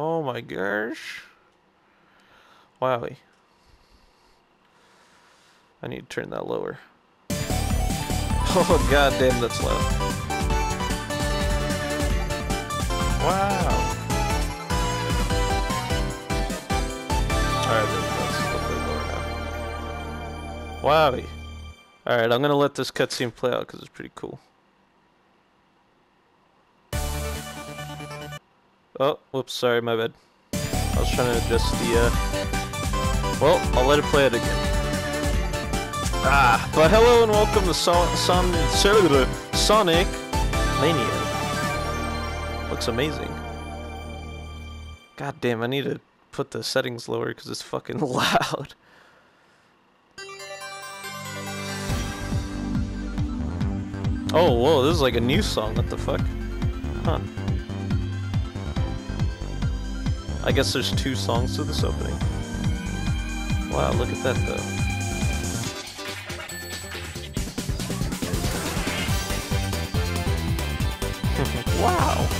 Oh my gosh. Wowie. I need to turn that lower. Oh god damn, that's loud. Wow. Alright, that's a little bit lower now. Wowie. Alright, I'm gonna let this cutscene play out because it's pretty cool. Oh, whoops, sorry, my bad. I was trying to adjust the, uh... Well, I'll let it play it again. Ah, but hello and welcome to Son Son Sonic Mania. Looks amazing. God damn, I need to put the settings lower because it's fucking loud. Oh, whoa, this is like a new song, what the fuck? Huh. I guess there's two songs to this opening. Wow, look at that though. wow.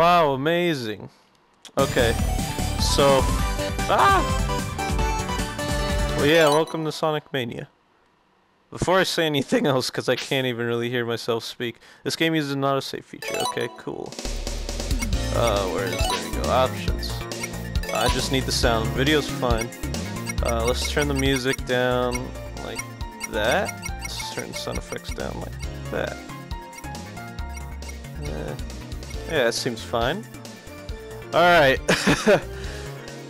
Wow, amazing. Okay, so, ah! Well, yeah, welcome to Sonic Mania. Before I say anything else, because I can't even really hear myself speak, this game uses an autosave feature. Okay, cool. Uh, where is, there you go, options. I just need the sound. Video's fine. Uh, let's turn the music down like that. Let's turn the sound effects down like that. Uh, yeah, that seems fine. Alright.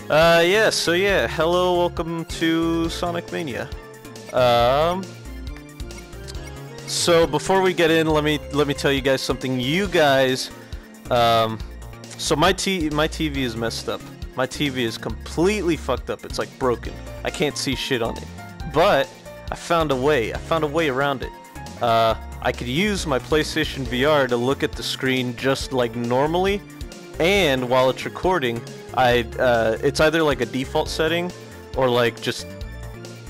uh, yeah, so yeah, hello, welcome to Sonic Mania. Um, so before we get in, let me let me tell you guys something. You guys, um, so my t my TV is messed up. My TV is completely fucked up. It's like broken. I can't see shit on it. But I found a way. I found a way around it. Uh, I could use my PlayStation VR to look at the screen just like normally, and while it's recording, I uh, it's either like a default setting or like just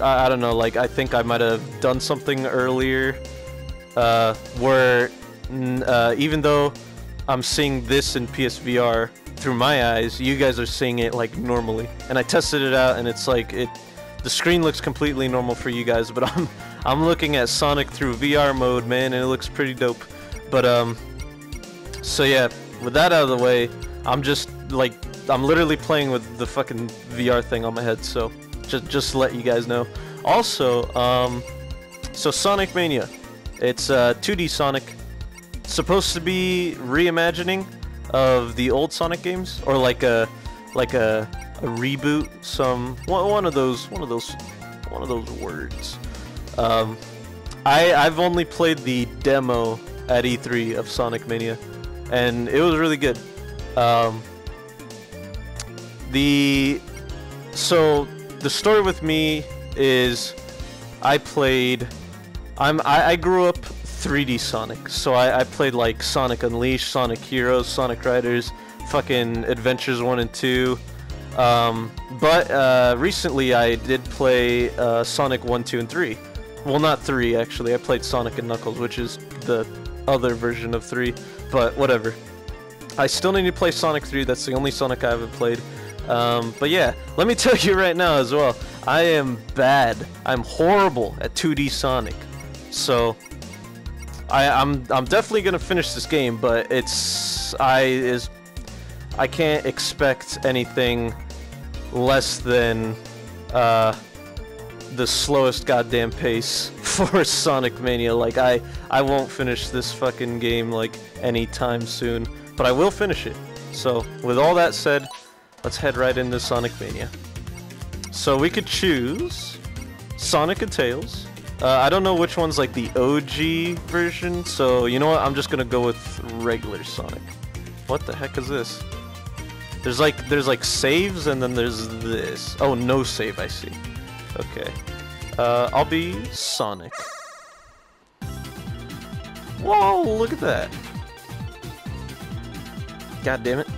I, I don't know. Like I think I might have done something earlier uh, where uh, even though I'm seeing this in PSVR through my eyes, you guys are seeing it like normally. And I tested it out, and it's like it. The screen looks completely normal for you guys, but I'm I'm looking at Sonic through VR mode, man, and it looks pretty dope. But um, so yeah, with that out of the way, I'm just like I'm literally playing with the fucking VR thing on my head. So just just to let you guys know. Also, um, so Sonic Mania, it's uh 2D Sonic, supposed to be reimagining of the old Sonic games, or like a like a, a reboot, some one, one of those one of those one of those words. Um, I I've only played the demo at E3 of Sonic Mania, and it was really good. Um, the so the story with me is I played. I'm I, I grew up 3D Sonic, so I, I played like Sonic Unleashed, Sonic Heroes, Sonic Riders, fucking Adventures One and Two. Um, but uh, recently I did play uh, Sonic 1, 2, and 3. Well, not 3, actually. I played Sonic and Knuckles, which is the other version of 3, but whatever. I still need to play Sonic 3. That's the only Sonic I haven't played. Um, but yeah, let me tell you right now as well. I am bad. I'm horrible at 2D Sonic. So I, I'm I'm definitely gonna finish this game, but it's I is I can't expect anything less than uh, the slowest goddamn pace for Sonic Mania. Like I I won't finish this fucking game like anytime soon, but I will finish it. So, with all that said, let's head right into Sonic Mania. So we could choose Sonic and Tails. Uh, I don't know which one's like the OG version, so you know what? I'm just gonna go with regular Sonic. What the heck is this? There's like there's like saves and then there's this. Oh, no save. I see. Okay. Uh, I'll be Sonic. Whoa! Look at that. God damn it.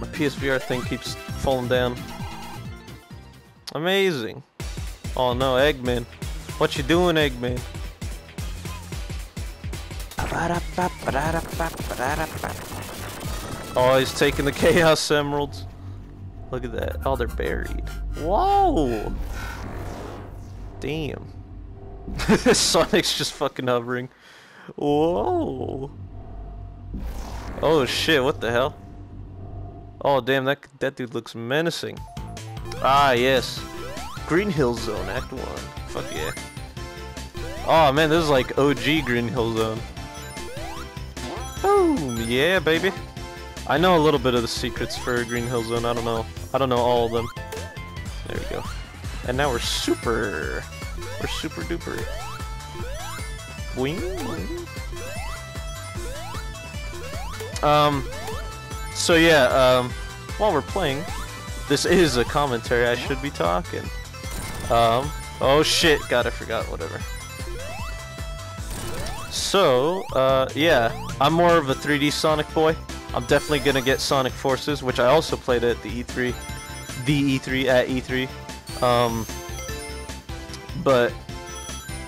My PSVR thing keeps falling down. Amazing. Oh no, Eggman. What you doing, Eggman? Oh, he's taking the Chaos Emeralds. Look at that. Oh, they're buried. Whoa! Damn. Sonic's just fucking hovering. Whoa! Oh shit, what the hell? Oh damn, that that dude looks menacing. Ah yes, Green Hill Zone Act One. Fuck yeah. Oh man, this is like OG Green Hill Zone. Boom, yeah, baby. I know a little bit of the secrets for Green Hill Zone. I don't know. I don't know all of them. And now we're super. We're super duper. Um. So yeah, um, while we're playing, this is a commentary. I should be talking. Um, oh shit, God, I forgot, whatever. So, uh, yeah, I'm more of a 3D Sonic boy. I'm definitely gonna get Sonic Forces, which I also played at the E3, the E3 at E3. Um, but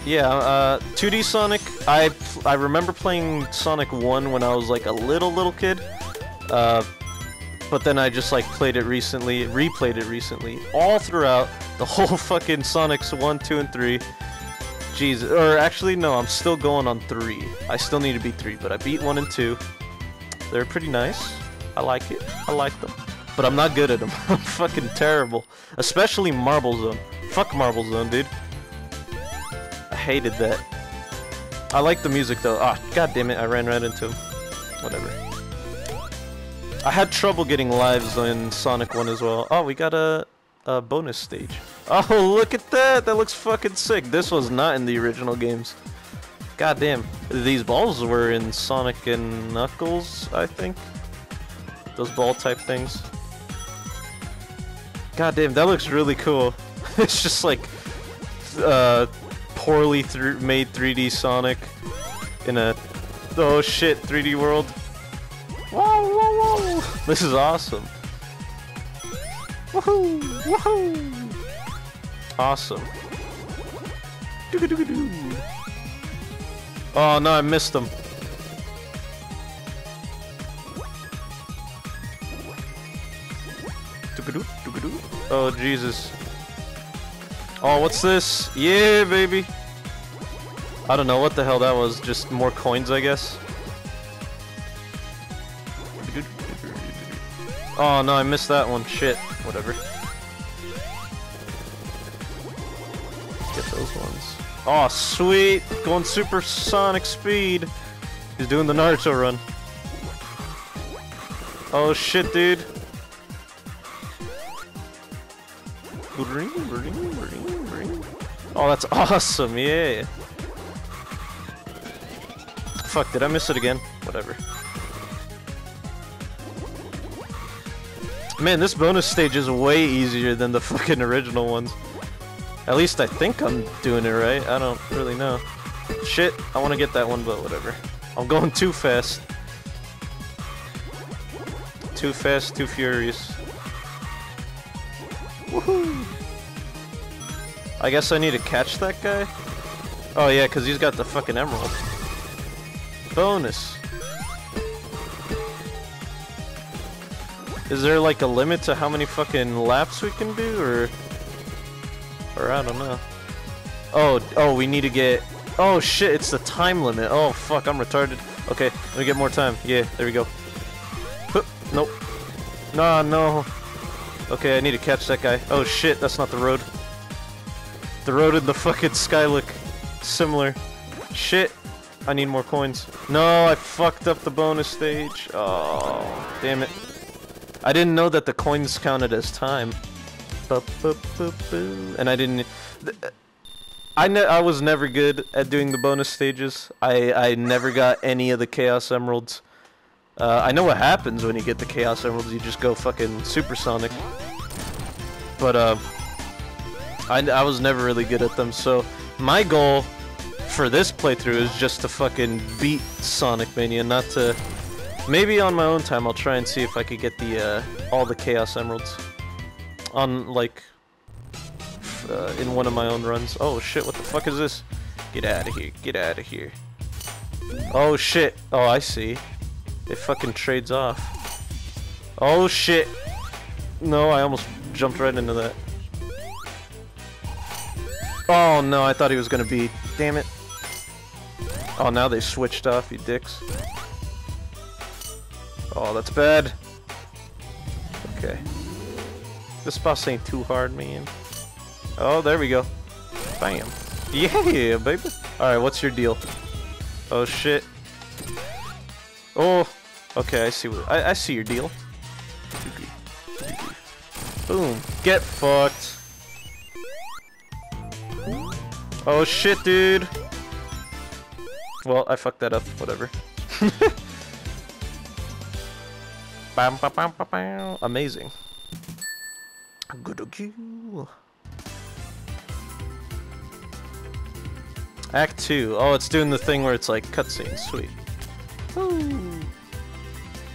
yeah, uh, 2D Sonic. I I remember playing Sonic 1 when I was like a little little kid. Uh, but then I just like played it recently, replayed it recently, all throughout the whole fucking Sonics 1, 2, and 3. Jesus, or actually no, I'm still going on 3. I still need to beat 3, but I beat 1 and 2. They're pretty nice. I like it. I like them. But I'm not good at them. I'm fucking terrible. Especially Marble Zone. Fuck Marble Zone, dude. I hated that. I like the music though. Ah, god damn it, I ran right into him. Whatever. I had trouble getting lives in Sonic 1 as well. Oh, we got a, a bonus stage. Oh, look at that! That looks fucking sick. This was not in the original games. God damn. These balls were in Sonic and Knuckles, I think. Those ball type things. God damn, that looks really cool. it's just like uh, poorly made 3D Sonic in a oh shit 3D world. Whoa, whoa, whoa! This is awesome. Woohoo! Woohoo! Awesome. -doo -doo -doo. Oh no, I missed them. Oh Jesus. Oh, what's this? Yeah, baby. I don't know what the hell that was. Just more coins, I guess. Oh no, I missed that one. Shit. Whatever. Get those ones. Oh, sweet! Going supersonic speed. He's doing the Naruto run. Oh shit, dude. Oh, that's awesome, yeah. Fuck, did I miss it again? Whatever. Man, this bonus stage is way easier than the fucking original ones. At least I think I'm doing it right. I don't really know. Shit, I want to get that one, but whatever. I'm going too fast. Too fast, too furious. Woohoo! I guess I need to catch that guy? Oh yeah, because he's got the fucking emerald. Bonus. Is there like a limit to how many fucking laps we can do, or... Or I don't know. Oh, oh, we need to get... Oh shit, it's the time limit. Oh fuck, I'm retarded. Okay, let me get more time. Yeah, there we go. Nope. Nah, no. Okay, I need to catch that guy. Oh shit, that's not the road. The road and the fucking sky look similar. Shit. I need more coins. No, I fucked up the bonus stage. Oh, damn it. I didn't know that the coins counted as time. And I didn't... Uh, I, ne I was never good at doing the bonus stages. I, I never got any of the Chaos Emeralds. Uh, I know what happens when you get the Chaos Emeralds. You just go fucking supersonic. But, uh... I, I was never really good at them, so... My goal for this playthrough is just to fucking beat Sonic Mania, not to... Maybe on my own time I'll try and see if I could get the, uh, all the Chaos Emeralds. On, like, uh, in one of my own runs. Oh shit, what the fuck is this? Get out of here, get out of here. Oh shit, oh I see. It fucking trades off. Oh shit. No, I almost jumped right into that. Oh no, I thought he was gonna be. Damn it. Oh, now they switched off, you dicks. Oh, that's bad. Okay. This boss ain't too hard, man. Oh, there we go. Bam. Yeah, baby. Alright, what's your deal? Oh, shit. Oh, okay, I see what- I, I see your deal. Boom. Get fucked. Oh, shit, dude. Well, I fucked that up. Whatever. bam, bam, bam, bam, bam. Amazing. Good Act 2. Oh, it's doing the thing where it's like cutscene. Sweet.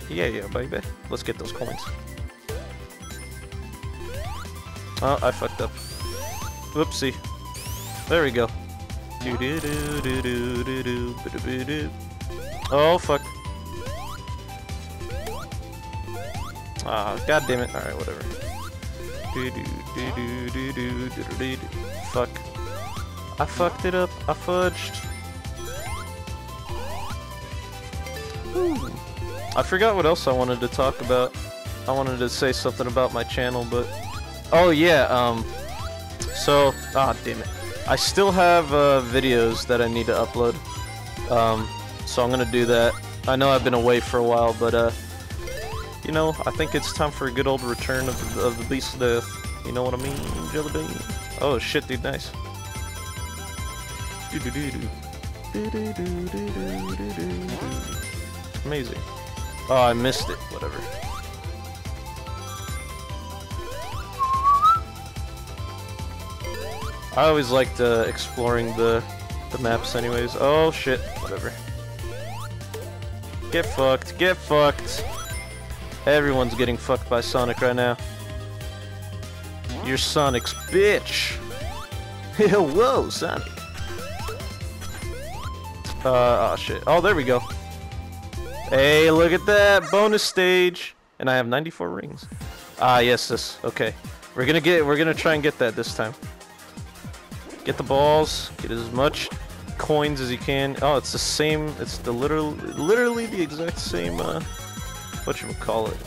Yeah, yeah, baby. Let's get those coins. Oh, I fucked up. Whoopsie. There we go. Oh, fuck. Ah, god damn it. Alright, whatever. Fuck. I fucked it up. I fudged. Ooh. I forgot what else I wanted to talk about. I wanted to say something about my channel, but... Oh, yeah, um... So... Ah, damn it. I still have uh, videos that I need to upload, um, so I'm gonna do that. I know I've been away for a while, but uh, you know, I think it's time for a good old return of the, of the Beast of Death. You know what I mean, Jelly Bean? Oh shit, dude, nice. Amazing. Oh, I missed it. Whatever. I always liked uh, exploring the the maps anyways. Oh shit, whatever. Get fucked, get fucked. Everyone's getting fucked by Sonic right now. You're Sonic's bitch. Whoa, Sonic. Uh, oh shit. Oh, there we go. Hey, look at that bonus stage, and I have 94 rings. Ah, yes, this. Okay, we're gonna get. We're gonna try and get that this time. Get the balls. Get as much coins as you can. Oh, it's the same. It's the literal, literally the exact same. Uh, what you call it?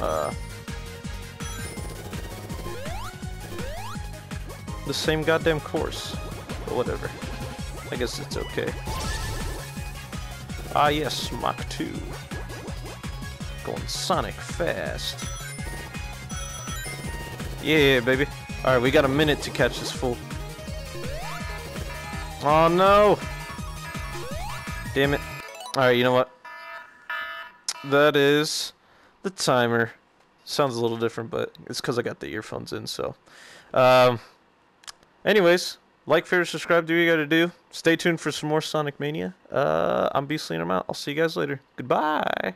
Uh, the same goddamn course. But whatever. I guess it's okay. Ah yes, Mach 2. Going Sonic fast. Yeah, baby. Alright, we got a minute to catch this fool. Oh no! Damn it. Alright, you know what? That is the timer. Sounds a little different, but it's because I got the earphones in, so. Um, anyways, like, favorite, subscribe, do what you gotta do. Stay tuned for some more Sonic Mania. Uh, I'm Beaztly and I'm out. I'll see you guys later. Goodbye!